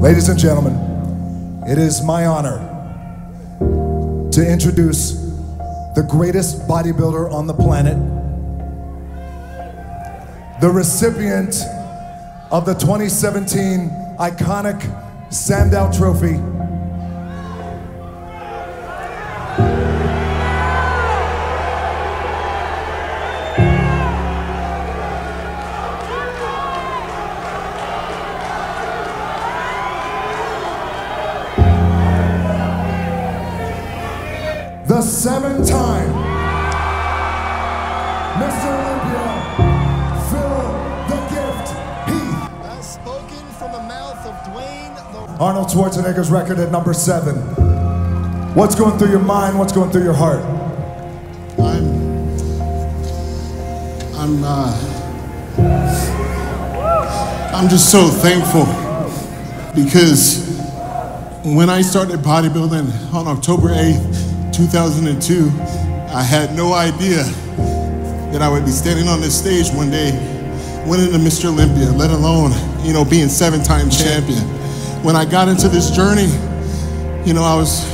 Ladies and gentlemen, it is my honor to introduce the greatest bodybuilder on the planet, the recipient of the 2017 iconic Sandow Trophy. The seven-time Mr. Olympia, Phil the Gift Heath. As spoken from the mouth of Dwayne the Arnold Schwarzenegger's record at number seven. What's going through your mind? What's going through your heart? I'm I'm uh I'm just so thankful because when I started bodybuilding on October 8th, 2002, I had no idea that I would be standing on this stage one day winning the Mr. Olympia, let alone, you know, being seven-time champion. When I got into this journey, you know, I was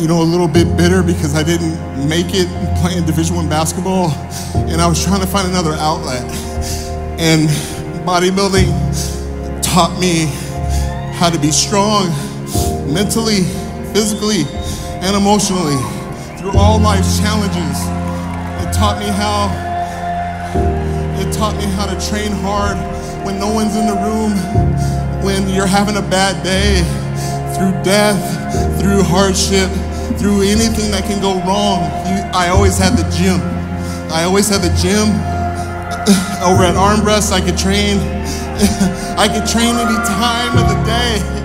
you know, a little bit bitter because I didn't make it playing Division One basketball, and I was trying to find another outlet. And bodybuilding taught me how to be strong, mentally, physically, and emotionally through all life's challenges. It taught me how. It taught me how to train hard when no one's in the room, when you're having a bad day, through death, through hardship, through anything that can go wrong. You, I always had the gym. I always had the gym. Over at Armbrust, I could train. I could train any time of the day.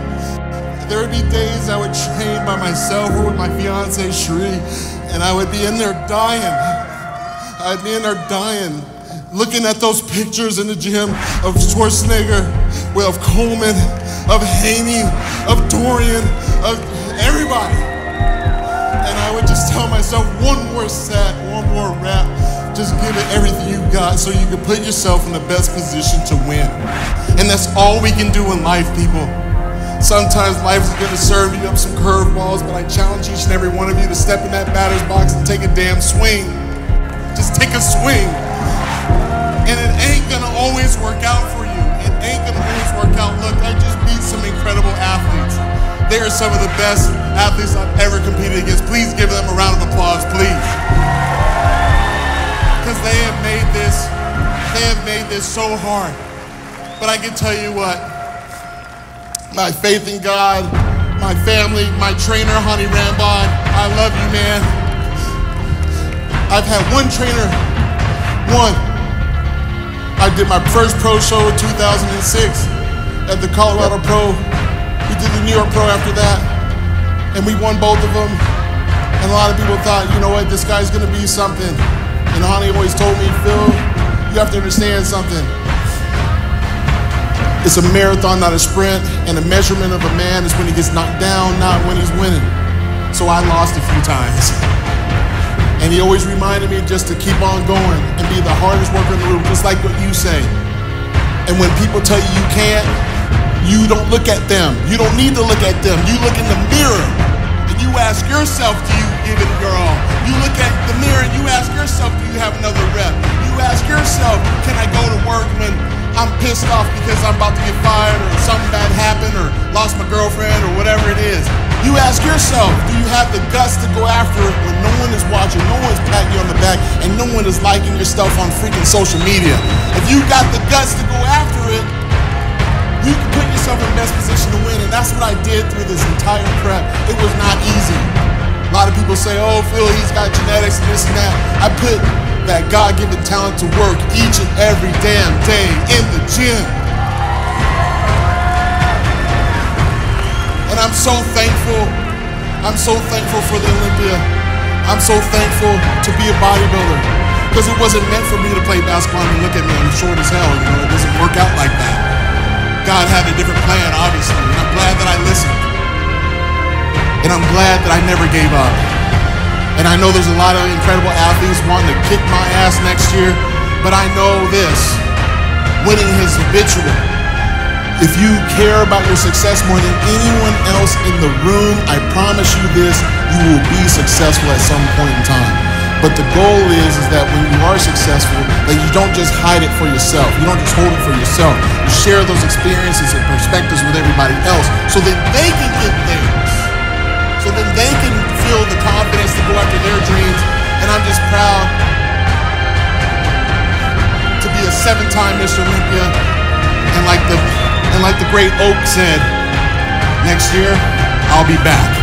There would be days I would train by myself or with my fiance Cherie, and I would be in there dying. I'd be in there dying, looking at those pictures in the gym of Schwarzenegger, of Coleman, of Haney, of Dorian, of everybody. And I would just tell myself one more set, one more rep. Just give it everything you got so you can put yourself in the best position to win. And that's all we can do in life, people. Sometimes life is gonna serve you up some curveballs, but I challenge each and every one of you to step in that batter's box and take a damn swing. Just take a swing. And it ain't gonna always work out for you. It ain't gonna always work out. Look, I just beat some incredible athletes. They are some of the best athletes I've ever competed against. Please give them a round of applause, please. Because they have made this, they have made this so hard. But I can tell you what, my faith in God, my family, my trainer, Hany Rambod, I love you, man. I've had one trainer, one. I did my first pro show in 2006 at the Colorado Pro. We did the New York Pro after that, and we won both of them. And a lot of people thought, you know what, this guy's gonna be something. And Hany always told me, Phil, you have to understand something. It's a marathon, not a sprint, and the measurement of a man is when he gets knocked down, not when he's winning. So I lost a few times. And he always reminded me just to keep on going and be the hardest worker in the room, just like what you say. And when people tell you you can't, you don't look at them. You don't need to look at them. You look in the mirror and you ask yourself, do you give it your all? You look at the mirror and you ask yourself, do you have another rep? You ask yourself, can I go to work when I'm pissed off because I'm about to get fired or something bad happened or lost my girlfriend or whatever it is. You ask yourself, do you have the guts to go after it when no one is watching, no one's patting you on the back, and no one is liking your stuff on freaking social media? If you got the guts to go after it, you can put yourself in the best position to win, and that's what I did through this entire prep. It was not easy. A lot of people say, oh, Phil, he's got genetics and this and that. I put that God given talent to work each and every damn day in the gym. And I'm so thankful. I'm so thankful for the Olympia. I'm so thankful to be a bodybuilder. Because it wasn't meant for me to play basketball. I mean, look at me, I'm short as hell. You know, it doesn't work out like that. God had a different plan, obviously. And I'm glad that I listened. And I'm glad that I never gave up. And I know there's a lot of incredible athletes wanting to kick my ass next year, but I know this winning is habitual. if you care about your success more than anyone else in the room, I promise you this, you will be successful at some point in time. But the goal is, is that when you are successful, that you don't just hide it for yourself. You don't just hold it for yourself. You share those experiences and perspectives with everybody else so that they can get theirs. Their dreams. And I'm just proud to be a seven-time Mr. Olympia. And like the and like the great Oak said, next year I'll be back.